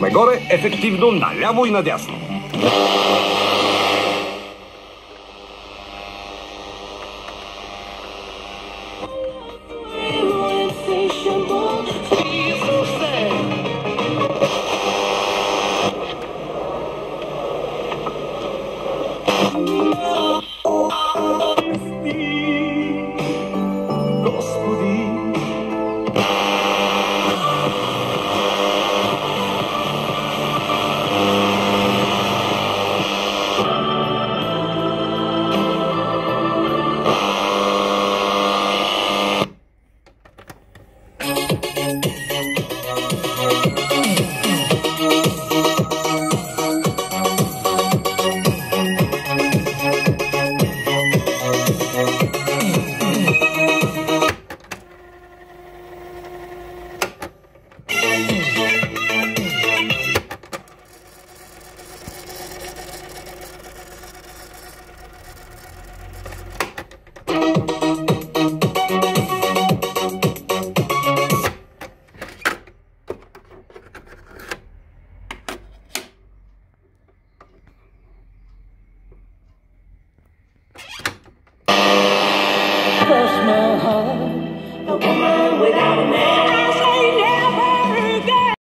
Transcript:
сме горе, ефективно наляво и надясно. Cross my heart, a woman without a man.